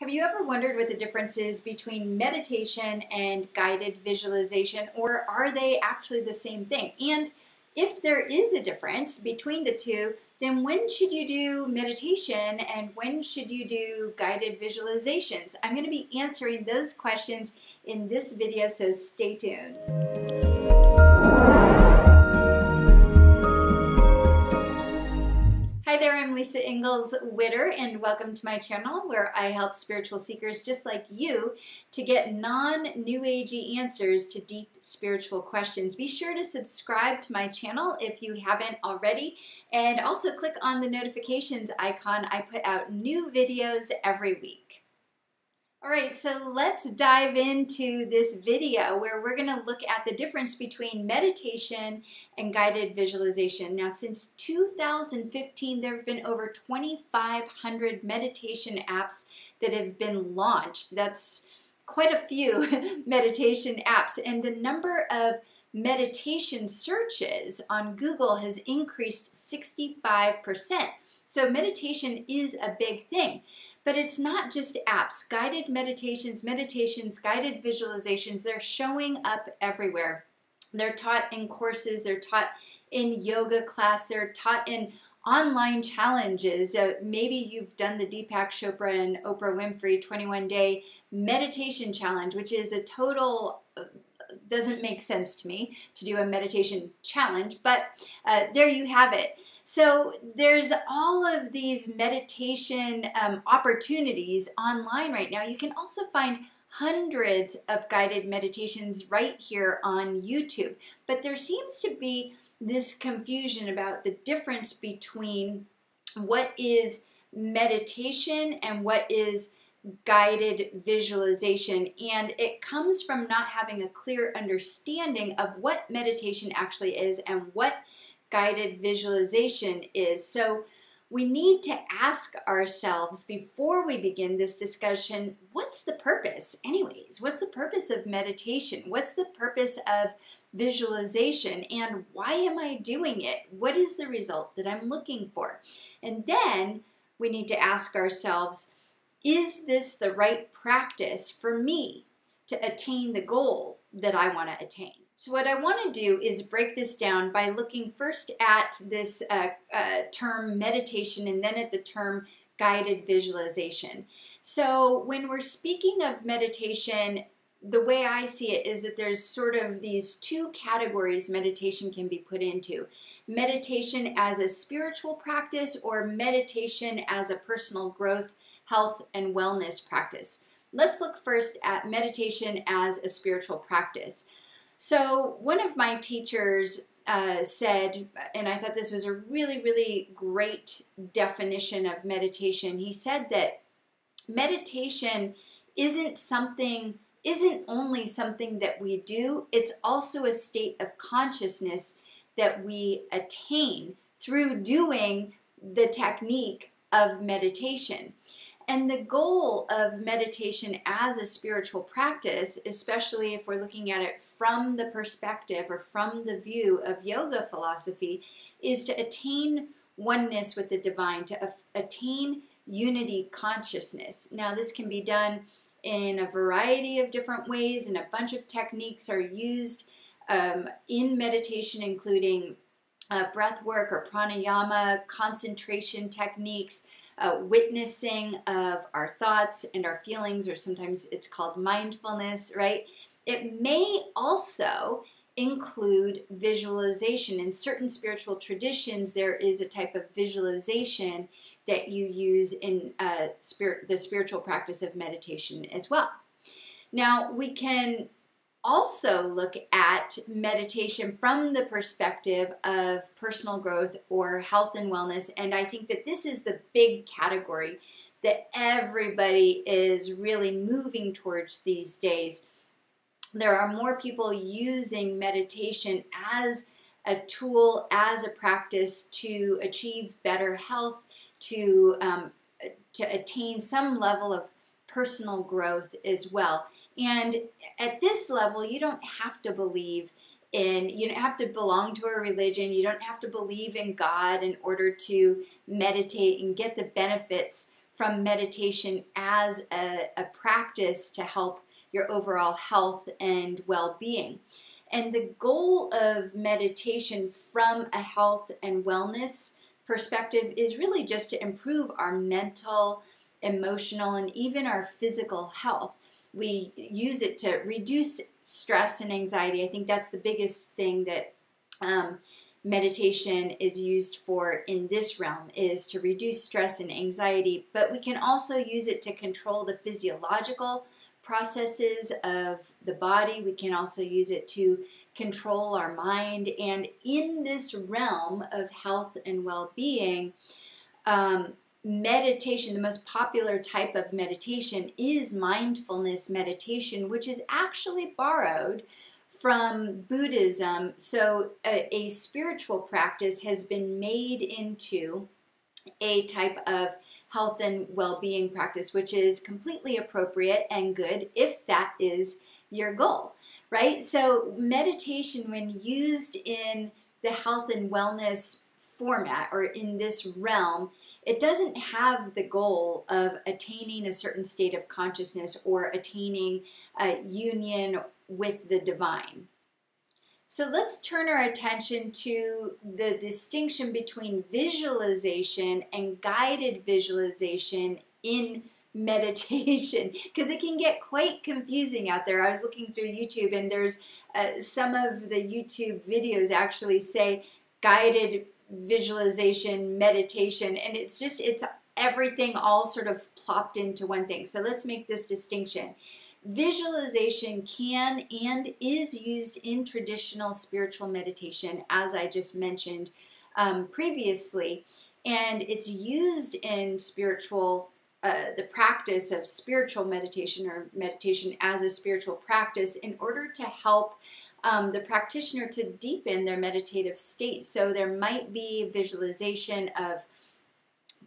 Have you ever wondered what the difference is between meditation and guided visualization, or are they actually the same thing? And if there is a difference between the two, then when should you do meditation and when should you do guided visualizations? I'm going to be answering those questions in this video, so stay tuned. Witter, and welcome to my channel where I help spiritual seekers just like you to get non New Agey answers to deep spiritual questions. Be sure to subscribe to my channel if you haven't already, and also click on the notifications icon. I put out new videos every week. All right, so let's dive into this video where we're going to look at the difference between meditation and guided visualization. Now, since 2015, there have been over 2,500 meditation apps that have been launched. That's quite a few meditation apps, and the number of meditation searches on Google has increased 65%. So meditation is a big thing. But it's not just apps. Guided meditations, meditations, guided visualizations, they're showing up everywhere. They're taught in courses, they're taught in yoga class, they're taught in online challenges. Uh, maybe you've done the Deepak Chopra and Oprah Winfrey 21 day meditation challenge, which is a total uh, doesn't make sense to me to do a meditation challenge, but uh, there you have it. So there's all of these meditation um, opportunities online right now. You can also find hundreds of guided meditations right here on YouTube. But there seems to be this confusion about the difference between what is meditation and what is guided visualization. And it comes from not having a clear understanding of what meditation actually is and what guided visualization is. So we need to ask ourselves before we begin this discussion what's the purpose, anyways? What's the purpose of meditation? What's the purpose of visualization? And why am I doing it? What is the result that I'm looking for? And then we need to ask ourselves is this the right practice for me to attain the goal that I want to attain? So what I want to do is break this down by looking first at this uh, uh, term meditation and then at the term guided visualization. So when we're speaking of meditation, the way I see it is that there's sort of these two categories meditation can be put into. Meditation as a spiritual practice or meditation as a personal growth, health, and wellness practice. Let's look first at meditation as a spiritual practice. So, one of my teachers uh, said, and I thought this was a really, really great definition of meditation. He said that meditation isn't something, isn't only something that we do, it's also a state of consciousness that we attain through doing the technique of meditation. And the goal of meditation as a spiritual practice, especially if we're looking at it from the perspective or from the view of yoga philosophy, is to attain oneness with the divine, to attain unity consciousness. Now, this can be done in a variety of different ways, and a bunch of techniques are used um, in meditation, including uh, breath work or pranayama, concentration techniques uh, witnessing of our thoughts and our feelings, or sometimes it's called mindfulness, right? It may also include visualization. In certain spiritual traditions, there is a type of visualization that you use in uh, spirit, the spiritual practice of meditation as well. Now, we can also look at meditation from the perspective of personal growth or health and wellness. And I think that this is the big category that everybody is really moving towards these days. There are more people using meditation as a tool, as a practice to achieve better health, to, um, to attain some level of personal growth as well. And at this level, you don't have to believe in, you don't have to belong to a religion, you don't have to believe in God in order to meditate and get the benefits from meditation as a, a practice to help your overall health and well being. And the goal of meditation from a health and wellness perspective is really just to improve our mental, emotional, and even our physical health. We use it to reduce stress and anxiety. I think that's the biggest thing that um, meditation is used for in this realm is to reduce stress and anxiety, but we can also use it to control the physiological processes of the body. We can also use it to control our mind. And in this realm of health and well being, um, meditation, the most popular type of meditation, is mindfulness meditation, which is actually borrowed from Buddhism. So, a, a spiritual practice has been made into a type of health and well being practice, which is completely appropriate and good if that is your goal, right? So, meditation, when used in the health and wellness format or in this realm, it doesn't have the goal of attaining a certain state of consciousness or attaining a union with the divine. So let's turn our attention to the distinction between visualization and guided visualization in meditation because it can get quite confusing out there. I was looking through YouTube and there's uh, some of the YouTube videos actually say guided visualization, meditation, and it's just, it's everything all sort of plopped into one thing. So let's make this distinction. Visualization can and is used in traditional spiritual meditation, as I just mentioned um, previously, and it's used in spiritual. Uh, the practice of spiritual meditation or meditation as a spiritual practice in order to help um, the practitioner to deepen their meditative state. So there might be visualization of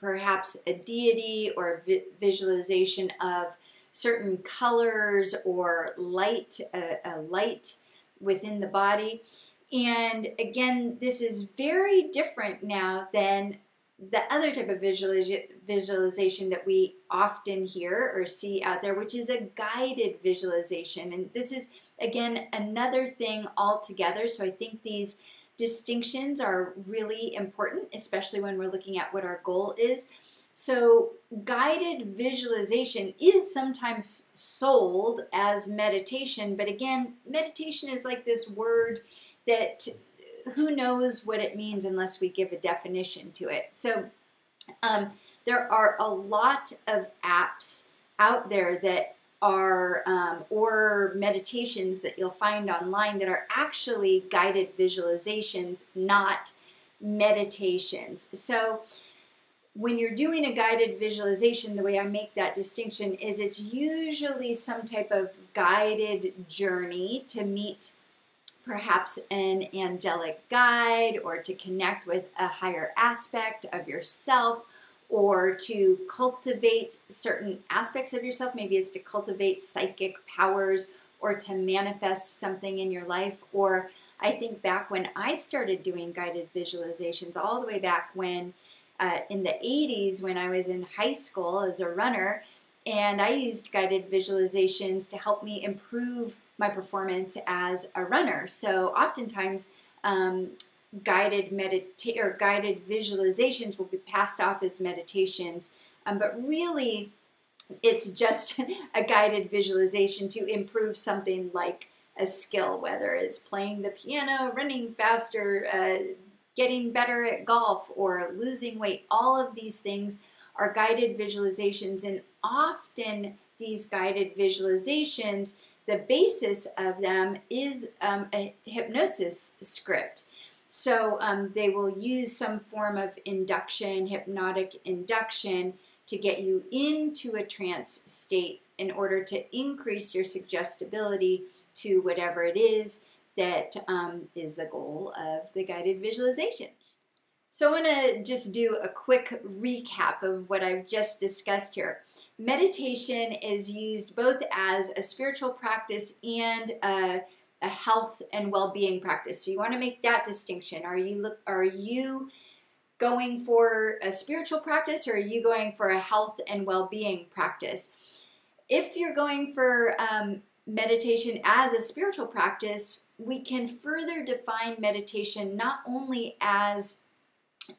perhaps a deity or vi- visualization of certain colors or light, a, a light within the body. And again, this is very different now than the other type of visualization that we often hear or see out there, which is a guided visualization. And this is, again, another thing altogether. So I think these distinctions are really important, especially when we're looking at what our goal is. So, guided visualization is sometimes sold as meditation, but again, meditation is like this word that who knows what it means unless we give a definition to it. So um, there are a lot of apps out there that are um, or meditations that you'll find online that are actually guided visualizations, not meditations. So when you're doing a guided visualization, the way I make that distinction is it's usually some type of guided journey to meet perhaps an angelic guide or to connect with a higher aspect of yourself or to cultivate certain aspects of yourself. Maybe it's to cultivate psychic powers or to manifest something in your life. Or I think back when I started doing guided visualizations, all the way back when uh, in the 80s, when I was in high school as a runner, and I used guided visualizations to help me improve my performance as a runner. So oftentimes, um, guided medita- or guided visualizations will be passed off as meditations, um, but really, it's just a guided visualization to improve something like a skill, whether it's playing the piano, running faster, uh, getting better at golf, or losing weight. All of these things are guided visualizations, and often these guided visualizations the basis of them is um, a hypnosis script. So um, they will use some form of induction, hypnotic induction, to get you into a trance state in order to increase your suggestibility to whatever it is that um, is the goal of the guided visualization. So I want to just do a quick recap of what I've just discussed here. Meditation is used both as a spiritual practice and a, a health and well-being practice. So you want to make that distinction. Are you look are you going for a spiritual practice or are you going for a health and well being practice? If you're going for um, meditation as a spiritual practice, we can further define meditation not only as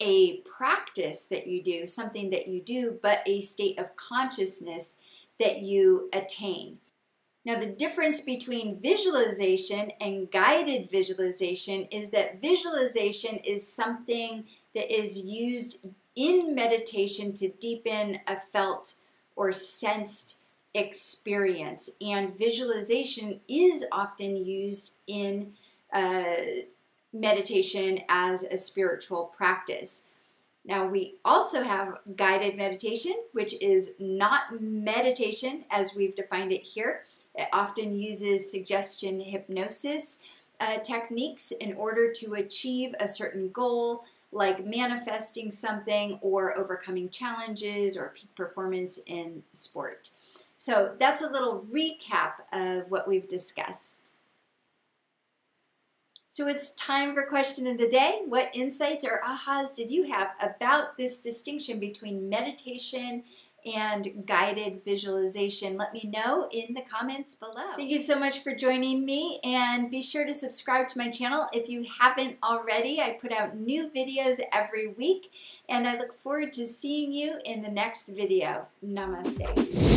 a practice that you do, something that you do, but a state of consciousness that you attain. Now, the difference between visualization and guided visualization is that visualization is something that is used in meditation to deepen a felt or sensed experience. And visualization is often used in uh, meditation as a spiritual practice. Now, we also have guided meditation, which is not meditation as we've defined it here. It often uses suggestion hypnosis uh, techniques in order to achieve a certain goal, like manifesting something or overcoming challenges or peak performance in sport. So that's a little recap of what we've discussed. So it's time for question of the day. What insights or ahas did you have about this distinction between meditation and guided visualization? Let me know in the comments below. Thank you so much for joining me and be sure to subscribe to my channel if you haven't already. I put out new videos every week and I look forward to seeing you in the next video. Namaste.